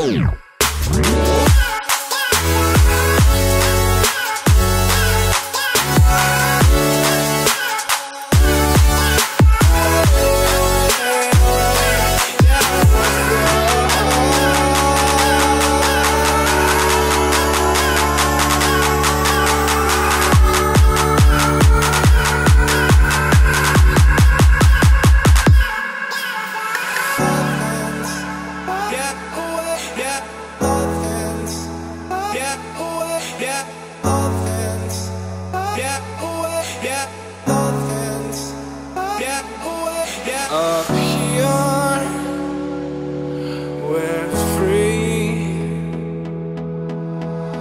Show.